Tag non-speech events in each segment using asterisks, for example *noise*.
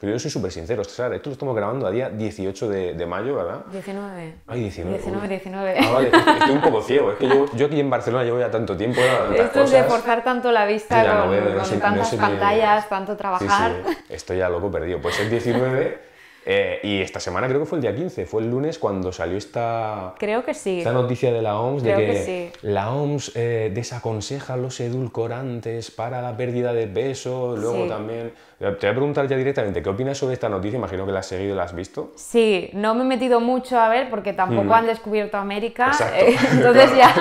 Pero yo soy súper sincero, César, esto lo estamos grabando a día 18 de, de mayo, ¿verdad? 19. Ay, 19. 19, uy. 19. Ah, vale, estoy un poco *laughs* ciego. Es que yo, yo aquí en Barcelona llevo ya tanto tiempo. Esto es de forzar tanto la vista Ya no con, veo, no con sé- no tantas ni- pantallas, tanto Sí, trabajar. sí, estoy ya loco perdido. Pues es 19 eh, y esta semana creo que fue el día 15, fue el lunes cuando salió esta, Creo que sí. esta noticia de la OMS de que, que sí. la OMS eh, desaconseja los edulcorantes para la pérdida de peso. Luego Sí. también. Te voy a preguntar ya directamente, ¿qué opinas sobre esta noticia? Imagino que la has seguido y la has visto. Sí, no me he metido mucho a ver porque tampoco han descubierto América. Mm. Eh, *laughs* entonces ya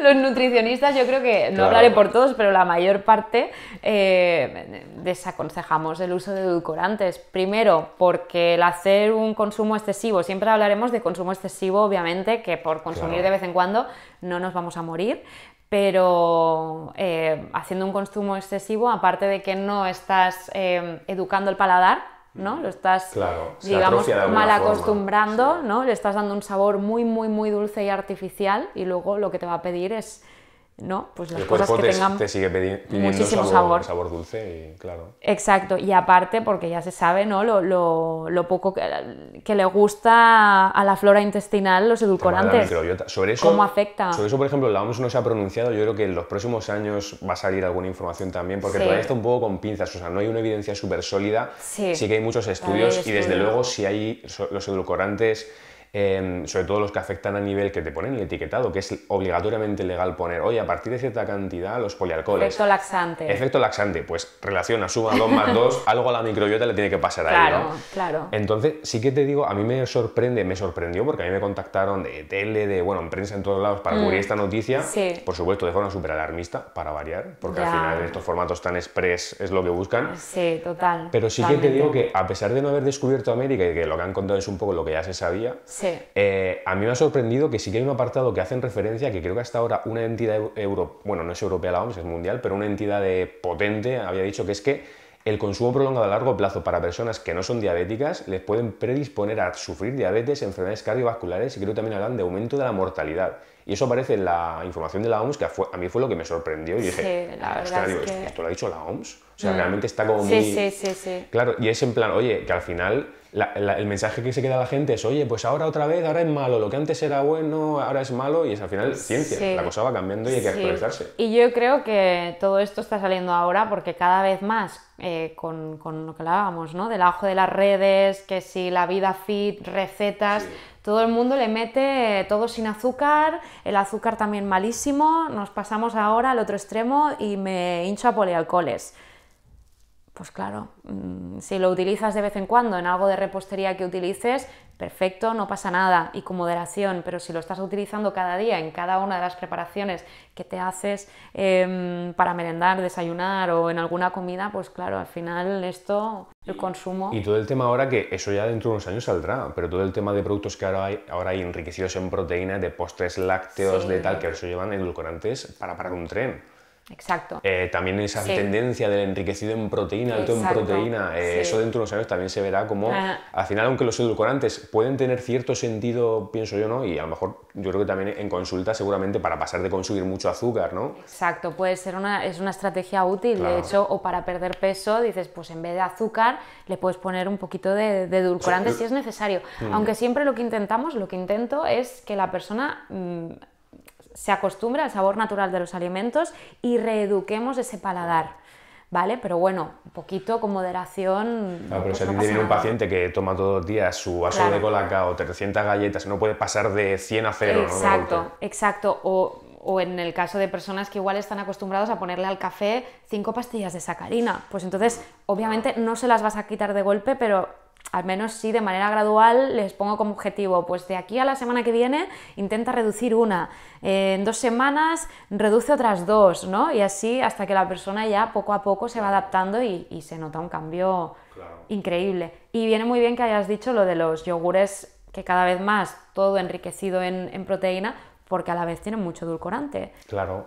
los nutricionistas, yo creo que, no Claro. hablaré por todos, pero la mayor parte eh, desaconsejamos el uso de edulcorantes. Primero, porque el hacer un consumo excesivo, siempre hablaremos de consumo excesivo, obviamente, que por consumir Claro. de vez en cuando no nos vamos a morir. Pero eh, haciendo un consumo excesivo, aparte de que no estás eh, educando el paladar, ¿no? Lo estás, Claro, digamos, mal acostumbrando, ¿no? Le estás dando un sabor muy, muy, muy dulce y artificial y luego lo que te va a pedir es, ¿no? Pues las El cosas cuerpo que te, tengan... te sigue pidiendo muchísimo sabor, sabor. dulce y claro. Exacto, y aparte porque ya se sabe, ¿no? Lo, lo- lo poco que, que le gusta a la flora intestinal los edulcorantes. Sobre eso, ¿Cómo afecta? Sobre eso, por ejemplo, la OMS no se ha pronunciado. Yo creo que en los próximos años va a salir alguna información también, porque Sí. todavía está un poco con pinzas. O sea, no hay una evidencia súper sólida. Sí. que hay muchos hay estudios y desde luego si hay los edulcorantes, eh, sobre todo los que afectan a nivel que te ponen el etiquetado, que es obligatoriamente legal poner, oye, a partir de cierta cantidad, los polialcoholes. Efecto laxante. Efecto laxante, pues relaciona, suma 2 más 2, *laughs* algo a la microbiota le tiene que pasar ahí, ¿no? claro. Entonces, sí que te digo, a mí me sorprende, me sorprendió porque a mí me contactaron de tele, de, bueno, en prensa en todos lados para cubrir esta noticia. Mm. Sí. Por supuesto, de forma súper alarmista, para variar, porque al final estos formatos tan express es lo que buscan. Sí, total. Pero sí que te digo que a pesar de no haber descubierto América y que lo que han contado es un poco lo que ya se sabía, Sí. Eh, a mí me ha sorprendido que sí que hay un apartado que hacen referencia, que creo que hasta ahora una entidad eu- euro, bueno, no es europea la OMS, es mundial, pero una entidad de potente había dicho que es que el consumo prolongado a largo plazo para personas que no son diabéticas les pueden predisponer a sufrir diabetes, enfermedades cardiovasculares y creo que también hablan de aumento de la mortalidad. Y eso aparece en la información de la OMS, que fue- a mí fue lo que me sorprendió y dije, Sí, la verdad "Ostras", es digo, que- ¿esto lo ha dicho la OMS? O sea, realmente está como muy... Sí, sí, sí, sí. Claro, y es en plan, oye, que al final la- la- el mensaje que se queda a la gente es, oye, pues ahora otra vez, ahora es malo, lo que antes era bueno, ahora es malo, y es al final ciencia, Sí. la cosa va cambiando y hay que Sí. actualizarse. Y yo creo que todo esto está saliendo ahora porque cada vez más, eh, con, con lo que hablábamos, ¿no? Del ajo de las redes, que si la vida fit, recetas, todo el mundo le mete todo sin azúcar, el azúcar también malísimo, nos pasamos ahora al otro extremo y me hincho a polialcoholes. Pues claro, mm, si lo utilizas de vez en cuando en algo de repostería que utilices, perfecto, no pasa nada y con moderación, pero si lo estás utilizando cada día en cada una de las preparaciones que te haces em, para merendar, desayunar o en alguna comida, pues claro, al final esto, el consumo... Y todo el tema ahora, que eso ya dentro de unos años saldrá, pero todo el tema de productos que ahora hay, ahora hay enriquecidos en proteínas, de postres lácteos, Sí. de tal, que eso llevan edulcorantes para parar un tren. Exacto. Eh, también esa Sí. tendencia del enriquecido en proteína, alto en proteína, eh, sí. eso dentro de unos años también se verá como, Ah. al final, aunque los edulcorantes pueden tener cierto sentido, pienso yo, ¿no? Y a lo mejor yo creo que también en consulta seguramente para pasar de consumir mucho azúcar, ¿no? Exacto, puede ser una, es una estrategia útil, Claro. de hecho, o para perder peso, dices, pues en vez de azúcar, le puedes poner un poquito de, de edulcorante Sí. si es necesario. Mm. Aunque siempre lo que intentamos, lo que intento es que la persona mm, se acostumbre al sabor natural de los alimentos y reeduquemos ese paladar, ¿vale? Pero bueno, un poquito con moderación. Claro, pero pues si a no ti te pasa viene un paciente que toma todos los días su vaso Claro. de colacao, 300 galletas, no puede pasar de 100 a 0, ¿no? De Exacto, golpe. exacto. O, o en el caso de personas que igual están acostumbrados a ponerle al café cinco pastillas de sacarina. Pues entonces, obviamente, no se las vas a quitar de golpe, pero al menos sí de manera gradual les pongo como objetivo, pues de aquí a la semana que viene intenta reducir una, eh, en dos semanas reduce otras dos, ¿no? Y así hasta que la persona ya poco a poco se va adaptando y, y se nota un cambio Claro. increíble. Y viene muy bien que hayas dicho lo de los yogures, que cada vez más todo enriquecido en, en proteína, porque a la vez tienen mucho edulcorante. Claro.